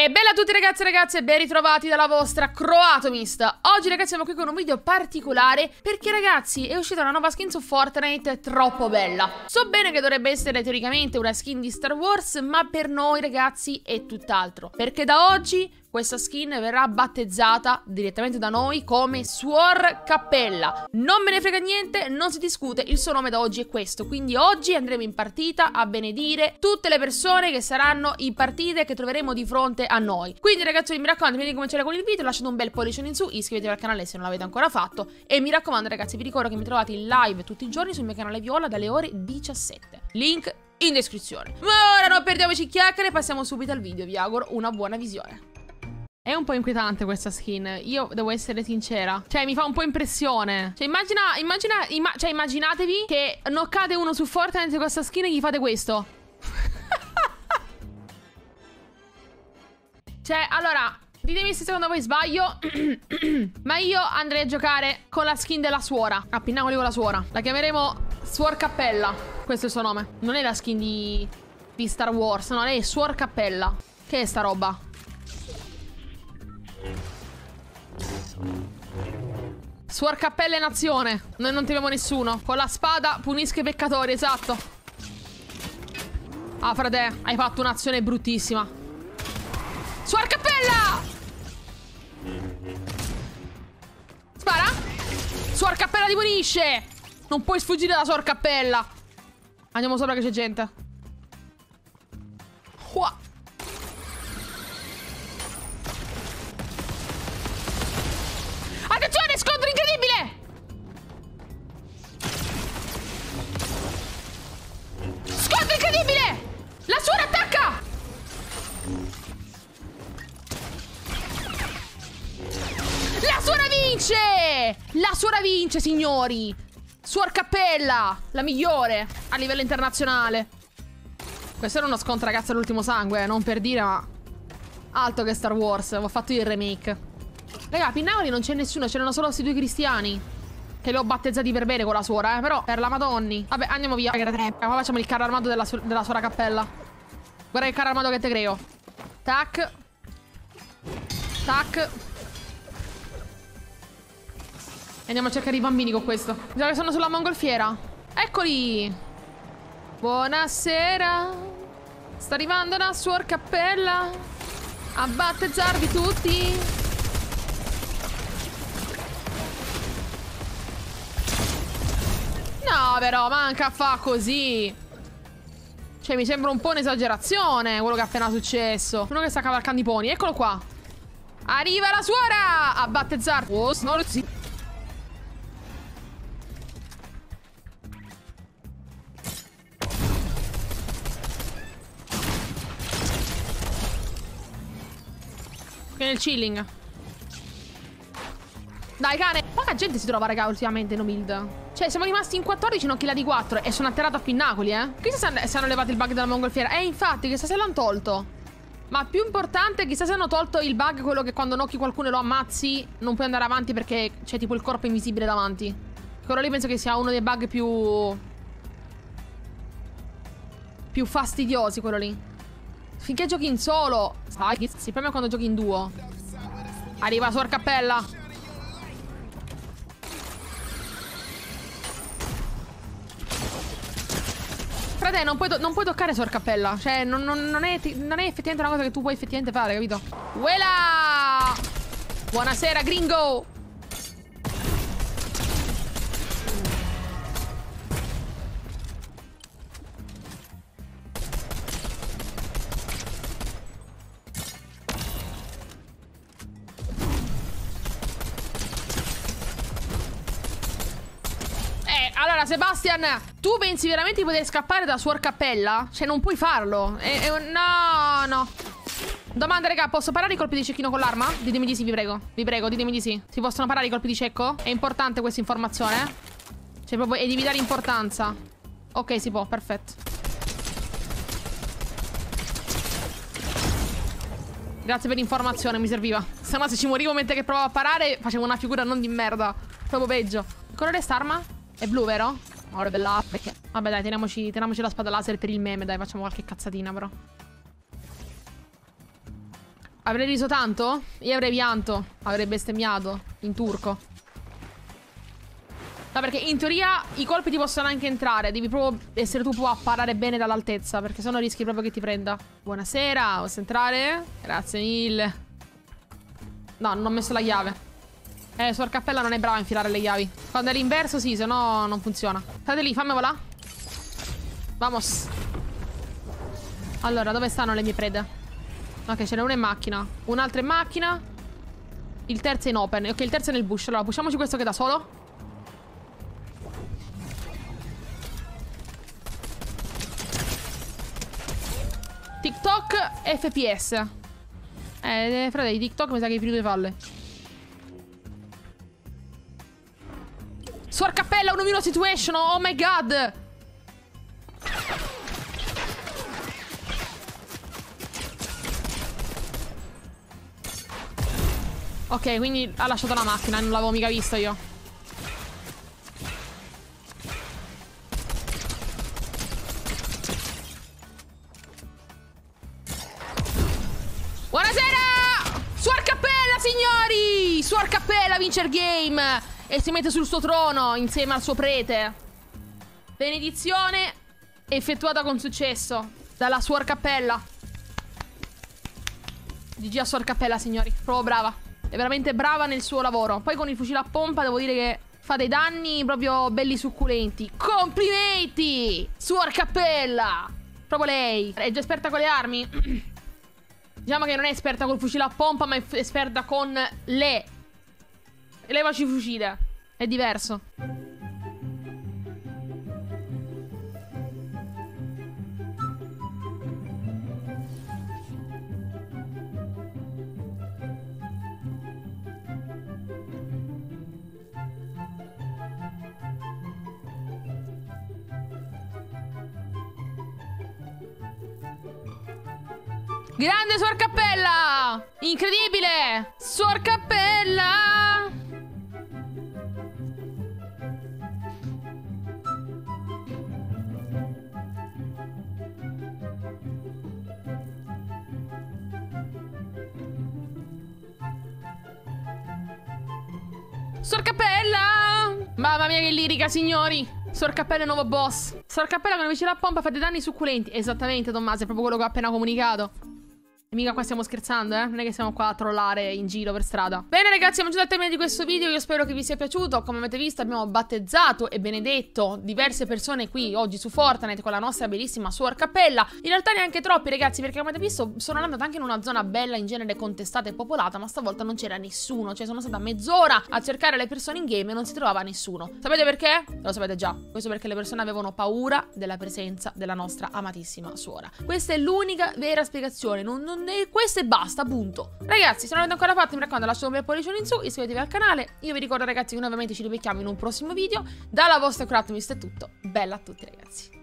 E bella a tutti ragazzi e ragazze e ben ritrovati dalla vostra Croatomist Oggi ragazzi siamo qui con un video particolare Perché ragazzi è uscita una nuova skin su Fortnite troppo bella. So bene che dovrebbe essere teoricamente una skin di Star Wars Ma per noi ragazzi è tutt'altro. Perché da oggi questa skin verrà battezzata direttamente da noi come Suor Cappella. Non me ne frega niente, non si discute, il suo nome da oggi è questo. Quindi oggi andremo in partita a benedire tutte le persone che saranno in partite che troveremo di fronte a noi. Quindi ragazzi mi raccomando, prima di cominciare con il video lasciate un bel pollice in su, iscrivetevi al canale se non l'avete ancora fatto e mi raccomando ragazzi vi ricordo che mi trovate in live tutti i giorni sul mio canale Viola dalle ore 17. Link in descrizione. Ma ora non perdiamoci chiacchiere, passiamo subito al video, vi auguro una buona visione. È un po' inquietante questa skin, io devo essere sincera. Cioè, mi fa un po' impressione. Cioè, immagina, immagina, imma cioè, immaginatevi che noccate uno su Fortnite con questa skin e gli fate questo. cioè, allora, ditemi se secondo voi sbaglio. Ma io andrei a giocare con la skin della suora. A Pinnacoli con la suora. La chiameremo Suor Cappella. Questo è il suo nome. Non è la skin di, di Star Wars, no, lei è Suor Cappella. Che è sta roba? Suor Cappella in azione. Noi non temiamo nessuno. Con la spada punisco i peccatori, esatto. Ah, frate, hai fatto un'azione bruttissima. Suor Cappella! Spara. Suor Cappella ti punisce. Non puoi sfuggire da Suor Cappella. Andiamo sopra che c'è gente. La suora vince, signori! Suor Cappella, la migliore a livello internazionale. Questo era uno scontro, ragazzi, all'ultimo sangue, eh, non per dire, ma... Alto che Star Wars, ho fatto il remake. Raga, a Pinnacoli non c'è nessuno, c'erano solo questi due cristiani. Che li ho battezzati per bene con la suora, eh, però per la madonni. Vabbè, andiamo via. Ma facciamo il carro armato della, su della suora Cappella. Guarda il carro armato che te creo. Tac. Tac. Andiamo a cercare i bambini con questo. Già che sono sulla mongolfiera. Eccoli! Buonasera. Sta arrivando una suor cappella. A battezzarvi tutti. No, però, manca fa così. Cioè, mi sembra un po' un'esagerazione quello che è appena successo. Uno che sta cavalcando i poni. Eccolo qua. Arriva la suora a battezzarti. Oh, sì. Che nel chilling. Dai, cane. Poca gente si trova, raga, ultimamente in build. Cioè, siamo rimasti in 14, non killati 4. E sono atterrato a Pinnacoli, eh. Chissà se hanno levato il bug della mongolfiera. Eh, infatti, chissà se l'hanno tolto. Ma più importante, chissà se hanno tolto il bug, quello che quando nocchi qualcuno e lo ammazzi, non puoi andare avanti perché c'è tipo il corpo invisibile davanti. Quello lì penso che sia uno dei bug più... Più fastidiosi, quello lì. Finché giochi in solo. Sai, si preme quando giochi in duo. Arriva Suor Cappella. Frate, non puoi, non puoi toccare Suor Cappella. Cioè, non, non, non, è, non, è, effettivamente una cosa che tu puoi effettivamente fare, capito? Uela! Buonasera, gringo! Allora, Sebastian, tu pensi veramente di poter scappare da Suor Cappella? Cioè, non puoi farlo. E, e, no, no. Domanda, raga, posso parare i colpi di cecchino con l'arma? Ditemi di sì, vi prego. Vi prego, ditemi di sì. Si possono parare i colpi di cecco? È importante questa informazione, eh? Cioè, proprio è di vitale importanza. Ok, si può, perfetto. Grazie per l'informazione, mi serviva. Se se ci morivo mentre che provavo a parare, facevo una figura non di merda. Proprio peggio. Che colore è st'arma? È blu, vero? Ora bella perché... Vabbè dai, teniamoci, teniamoci la spada laser per il meme, dai, facciamo qualche cazzatina però. Avrei riso tanto? Io avrei pianto. Avrei bestemmiato. In turco. No, perché in teoria i colpi ti possono anche entrare. Devi proprio essere tu a parare bene dall'altezza. Perché sennò rischi proprio che ti prenda. Buonasera, posso entrare? Grazie mille. No, non ho messo la chiave. Eh, Suor Cappella non è brava a infilare le chiavi. Quando è l'inverso, sì, se no non funziona. State lì, fammi volà. Vamos. Allora, dove stanno le mie prede? Ok, ce n'è una in macchina. Un'altra in macchina. Il terzo è in open. Ok, il terzo è nel bush. Allora, pushiamoci questo che da solo. TikTok FPS. Eh, frate, di TikTok mi sa che hai più due palle. 1v1 situation, oh my god! Ok, quindi ha lasciato la macchina, non l'avevo mica visto io. Buonasera! Suor Cappella, signori! Suor Cappella vince il game! E si mette sul suo trono insieme al suo prete. Benedizione effettuata con successo dalla Suor Cappella. GG a Suor Cappella, signori. Proprio brava. È veramente brava nel suo lavoro. Poi con il fucile a pompa devo dire che fa dei danni proprio belli succulenti. Complimenti! Suor Cappella! Proprio lei. È già esperta con le armi? diciamo che non è esperta col fucile a pompa, ma è esperta con le. Levaci fucile. È diverso. Grande Suor Cappella! Incredibile! Suor Cappella! Suor Cappella! Mamma mia che lirica, signori! Suor Cappella è nuovo boss. Suor Cappella con invece la pompa fa dei danni succulenti. Esattamente, Tommaso, è proprio quello che ho appena comunicato. E mica qua stiamo scherzando, eh? Non è che siamo qua a trollare in giro per strada. Bene ragazzi, siamo giunti al termine di questo video. Io spero che vi sia piaciuto. Come avete visto abbiamo battezzato e benedetto diverse persone qui oggi su Fortnite con la nostra bellissima Suor Cappella. In realtà neanche troppi ragazzi, perché come avete visto sono andata anche in una zona bella, in genere contestata e popolata, ma stavolta non c'era nessuno. Cioè sono stata mezz'ora a cercare le persone in game e non si trovava nessuno. Sapete perché? Lo sapete già. Questo perché le persone avevano paura della presenza della nostra amatissima suora. Questa è l'unica vera spiegazione. Non, non è questo e basta punto. Ragazzi, se non l'avete ancora fatto, mi raccomando, lasciate un bel pollice in su, iscrivetevi al canale. Io vi ricordo, ragazzi, che noi ovviamente ci ribecchiamo in un prossimo video. Dalla vostra Craftmist è tutto. Bella a tutti, ragazzi.